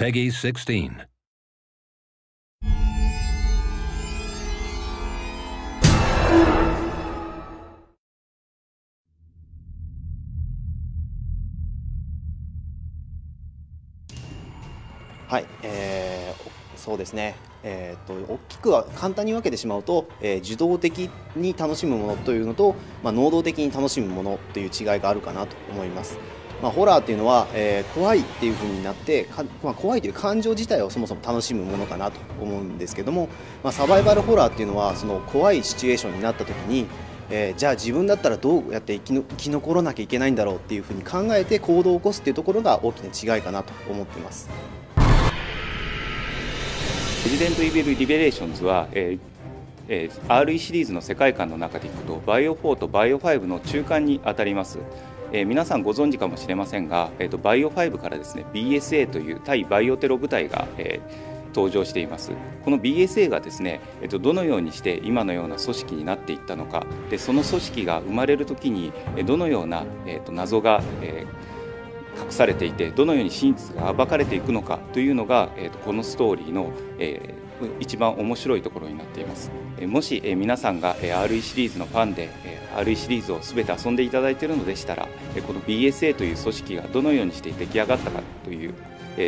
Peggy 16. はい、えー、そうですね、えー、と大きくは簡単に分けてしまうと、えー、受動的に楽しむものというのと、まあ、能動的に楽しむものという違いがあるかなと思います。まあ、ホラーっていうのは、えー、怖いっていう風になってかまあ、怖いという感情自体をそもそも楽しむものかなと思うんですけども、まあ、サバイバルホラーっていうのはその怖いシチュエーションになった時に、えー、じゃあ自分だったらどうやって生き残らなきゃいけないんだろうっていう風に考えて行動を起こすっていうところが大きな違いかなと思ってます。レジデント・イビル・リベレーションズは、えーえー、RE シリーズの世界観の中でいくとバイオ4とバイオ5の中間にあたります、えー、皆さんご存知かもしれませんが、えーと、バイオ5からですね BSA という対バイオテロ部隊が、えー、登場しています。この BSA がですね、えーと、どのようにして今のような組織になっていったのか。でその組織が生まれる時にどのような、えーと、謎が、えー、隠されていてどのように真実が暴かれていくのかというのが、えー、とこのストーリーの、えー一番面白いところになっています。もし皆さんが RE シリーズのファンで RE シリーズを全て遊んでいただいているのでしたらこの BSA という組織がどのようにして出来上がったかという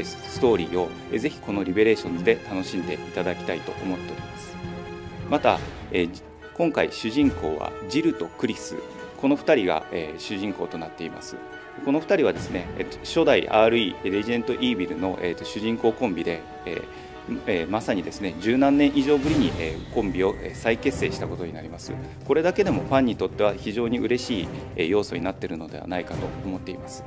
ストーリーをぜひこのリベレーションズで楽しんでいただきたいと思っております。また今回主人公はジルとクリス。この2人が主人公となっています。この2人はですね初代 RE レジェント・イービルの主人公コンビでえー、まさにですね十何年以上ぶりに、えー、コンビを再結成したことになります。これだけでもファンにとっては非常に嬉しい、えー、要素になっているのではないかと思っています。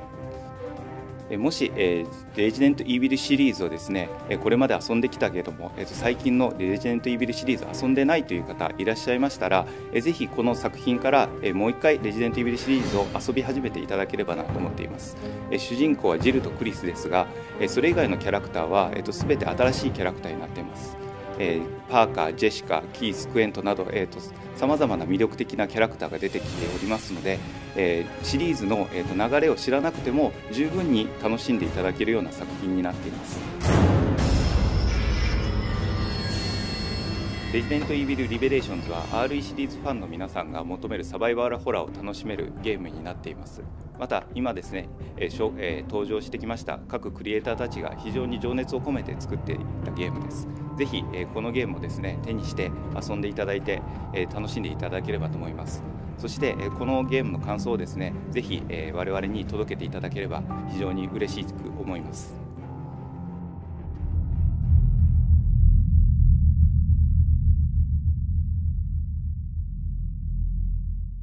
もし、えー、レジデント・イービルシリーズをですねえこれまで遊んできたけれども、えー、最近のレジデント・イービルシリーズ遊んでないという方いらっしゃいましたら、えー、ぜひこの作品から、え、もう一回レジデント・イービルシリーズを遊び始めていただければなと思っています、え、主人公はジルとクリスですが、え、それ以外のキャラクターは、えー、と全て新しいキャラクターになっています。えー、パーカー、ジェシカ、キース、クエントなどさまざまな魅力的なキャラクターが出てきておりますので、えー、シリーズの、えーと、流れを知らなくても十分に楽しんでいただけるような作品になっています。レジデント・イービル・リベレーションズは RE シリーズファンの皆さんが求めるサバイバルホラーを楽しめるゲームになっていますまた今ですね、えーえー、登場してきました各クリエイターたちが非常に情熱を込めて作っていたゲームです。ぜひ、えー、このゲームをですね手にして遊んでいただいて、え楽しんでいただければと思います。そして、えこのゲームの感想をですねぜひ、え我々に届けていただければ非常に嬉しく思います。